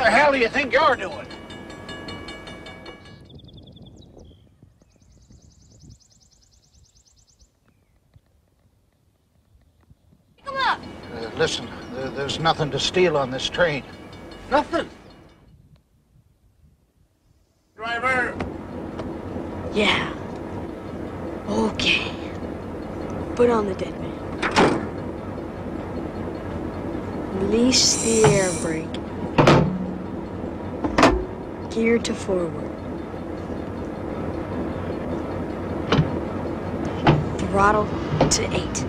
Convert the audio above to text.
What the hell do you think you're doing? Listen, there, there's nothing to steal on this train. Nothing. Driver. Yeah. Okay. Put on the dead man. Release the air brake. Gear to forward. Throttle to eight.